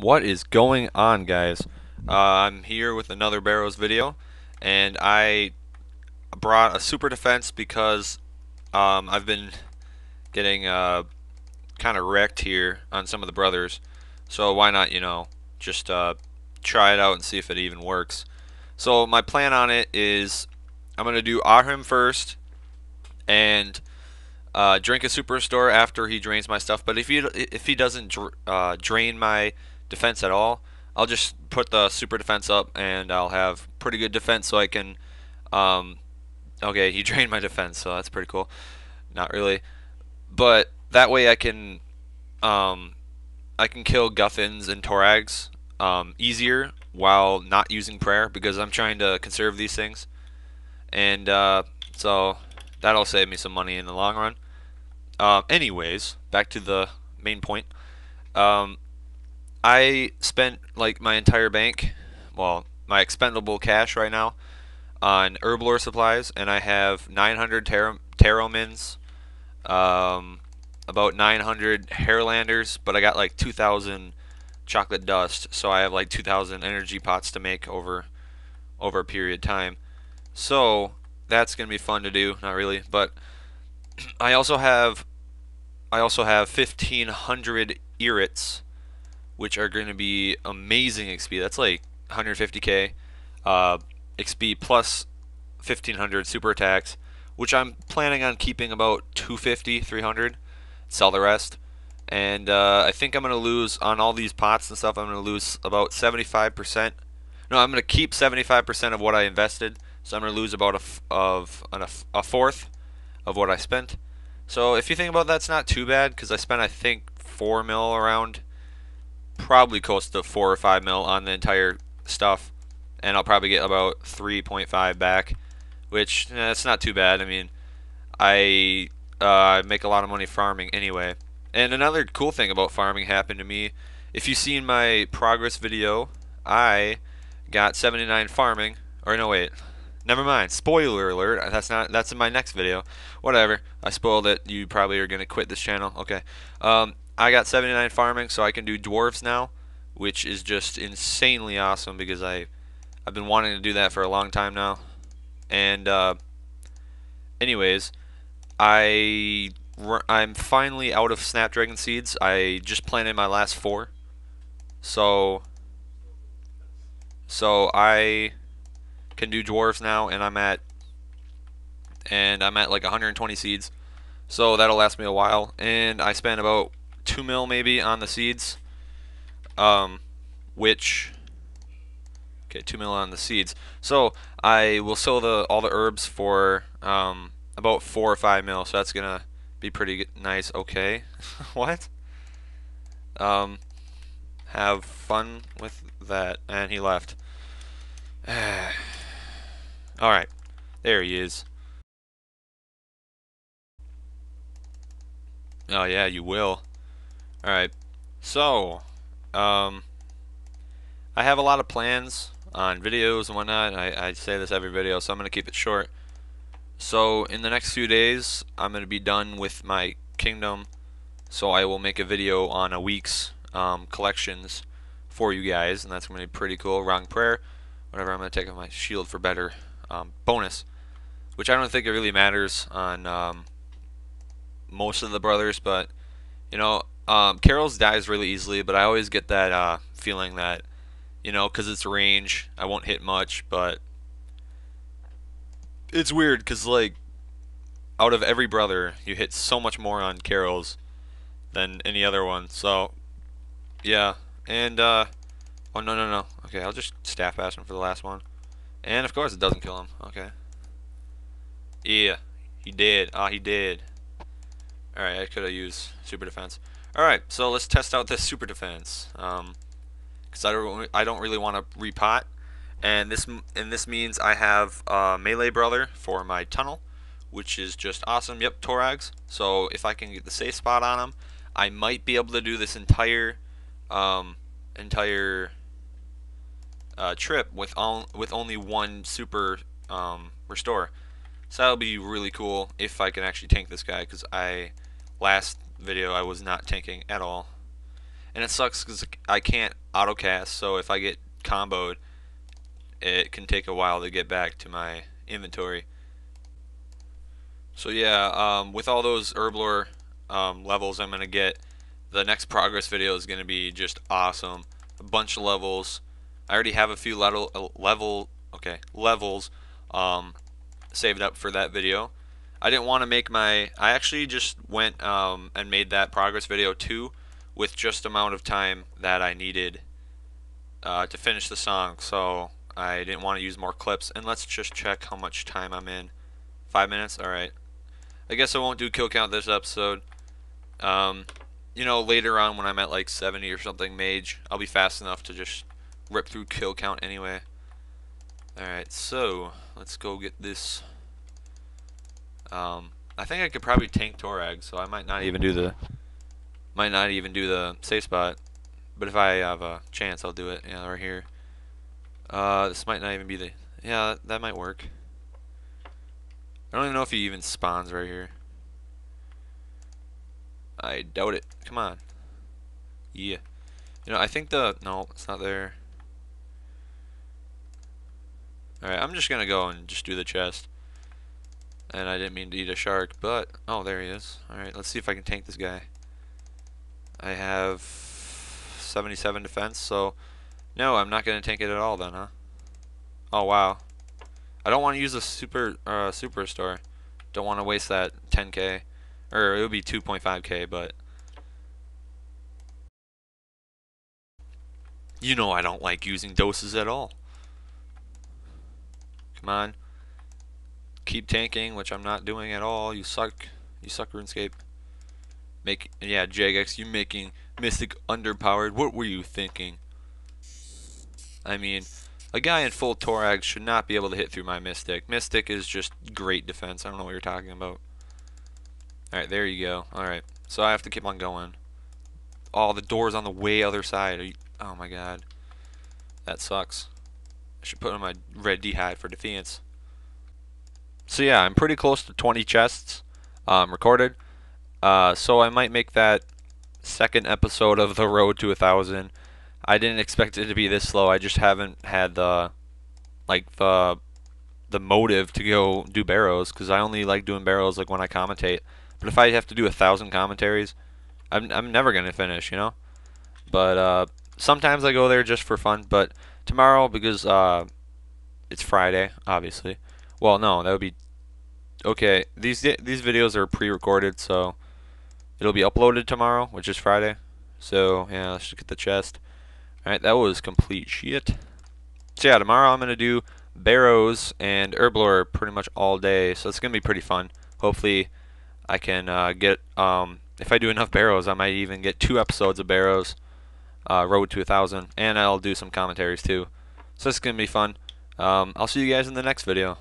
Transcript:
What is going on guys? Uh, I'm here with another Barrows video and I brought a super defense because um, I've been getting uh, kind of wrecked here on some of the brothers so why not you know just uh, try it out and see if it even works. So my plan on it is I'm going to do Ahrim first and uh, drink a super restore after he drains my stuff but if he if he doesn't dr uh, drain my defense at all, I'll just put the super defense up and I'll have pretty good defense so I can um, okay he drained my defense so that's pretty cool. Not really. But that way I can um, I can kill Guthans and Torags um, easier while not using prayer because I'm trying to conserve these things. And uh, so that'll save me some money in the long run. Uh, anyways back to the main point. Um, I spent like my entire bank, well, my expendable cash right now on Herblore supplies, and I have 900 tar Teromins, um, about 900 Harralanders, but I got like 2,000 chocolate dust, so I have like 2,000 energy pots to make over over a period of time. So that's gonna be fun to do. Not really, but I also have I also have 1,500 Irits which are going to be amazing XP. That's like 150k uh, XP plus 1500 super attacks, which I'm planning on keeping about 250, 300. Sell the rest. And uh, I think I'm going to lose on all these pots and stuff. I'm going to lose about 75%. No, I'm going to keep 75% of what I invested. So I'm going to lose about a, of an, a fourth of what I spent. So if you think about that, it's not too bad because I spent I think four mil around probably close to four or five mil on the entire stuff, and I'll probably get about 3.5 back, which that's eh, not too bad. I mean, I uh, make a lot of money farming anyway. And another cool thing about farming happened to me. If you've seen my progress video, I got 79 farming. Or no, wait. Never mind. Spoiler alert. That's not. That's in my next video. Whatever. I spoiled it. You probably are gonna quit this channel. Okay. Um, I got 79 farming, so I can do dwarves now, which is just insanely awesome because I, I've been wanting to do that for a long time now. And uh, anyways, I I'm finally out of snapdragon seeds. I just planted my last four, so so I can do dwarves now, and I'm at and I'm at like 120 seeds. So that'll last me a while. And I spent about two mil maybe on the seeds, um, which okay, two mil on the seeds. So I will sell the all the herbs for um, about four or five mil. So that's gonna be pretty nice. Okay, what? Um, have fun with that, and he left. all right, there he is. Oh yeah, you will. Alright, so, um, I have a lot of plans on videos and whatnot. I, I say this every video, so I'm going to keep it short. So, in the next few days, I'm going to be done with my kingdom, so I will make a video on a week's um, collections for you guys, and that's going to be pretty cool. Wrong prayer, whatever, I'm going to take off my shield for better um, bonus, which I don't think it really matters on um, most of the brothers, but, you know, um, Karil's dies really easily, but I always get that uh, feeling that, you know, because it's range, I won't hit much, but it's weird because, like, out of every brother, you hit so much more on Karil's than any other one. So, yeah. And, uh, oh, no, no, no. Okay, I'll just staff pass him for the last one. And, of course, it doesn't kill him. Okay. Yeah, he did. Ah, he did. Alright, I could have used super defense. Alright, so let's test out this super defense. Um, because I don't, I don't really want to repot. And this and this means I have uh, melee brother for my tunnel, which is just awesome. Yep, Torags. So if I can get the safe spot on him, I might be able to do this entire um, entire uh, trip with all with only one super um, restore. So that'll be really cool if I can actually tank this guy because I last video I was not tanking at all. and it sucks because I can't autocast. So if I get comboed, it can take a while to get back to my inventory. So yeah, um, with all those Herblore um, levels I'm gonna get, the next progress video is gonna be just awesome. A bunch of levels. I already have a few level uh, level okay levels um, saved up for that video. I didn't want to make my. I actually just went um, and made that progress video too, with just amount of time that I needed uh, to finish the song. So I didn't want to use more clips. And let's just check how much time I'm in. Five minutes. All right. I guess I won't do kill count this episode. Um, you know, later on when I'm at like 70 or something mage, I'll be fast enough to just rip through kill count anyway. Alright, so let's go get this um, I think I could probably tank Torag, so I might not even do the might not even do the safe spot. But if I have a chance, I'll do it. Yeah, right here. Uh, this might not even be the. Yeah, that, that might work. I don't even know if he even spawns right here. I doubt it. Come on. Yeah. You know, I think the... No, it's not there. Alright, I'm just gonna go and just do the chest. And I didn't mean to eat a shark, but... Oh, there he is. Alright, let's see if I can tank this guy. I have 77 defense, so... No, I'm not to tank it at all then, huh? Oh, wow. I don't want to use a super uh, superstore. Don't want to waste that 10k. Or it would be 2.5k, but... You know I don't like using doses at all. Come on. Keep tanking, which I'm not doing at all. You suck. You suck, RuneScape. Make yeah, Jagex, you making Mystic underpowered. What were you thinking? I mean, a guy in full Torag should not be able to hit through my Mystic. Mystic is just great defense. I don't know what you're talking about. Alright, there you go. Alright, so I have to keep on going. Oh, the door's on the way other side. You, oh my god. That sucks. Put on my red d'hide for defense. So yeah, I'm pretty close to 20 chests um, recorded. Uh, so I might make that second episode of the road to a thousand. I didn't expect it to be this slow. I just haven't had the like the the motive to go do barrows because I only like doing barrows like when I commentate. But if I have to do a thousand commentaries, I'm I'm never gonna finish, you know. But uh, sometimes I go there just for fun. But tomorrow because uh, it's Friday, obviously. Well, no, that would be okay. These these videos are pre-recorded, so it'll be uploaded tomorrow, which is Friday. So yeah, let's just get the chest. All right, that was complete shit. So yeah, tomorrow I'm gonna do barrows and herblore pretty much all day, so it's gonna be pretty fun. Hopefully, I can uh, get um, if I do enough barrows, I might even get two episodes of barrows uh, Road to a Thousand, and I'll do some commentaries too. So this is to be fun. Um, I'll see you guys in the next video.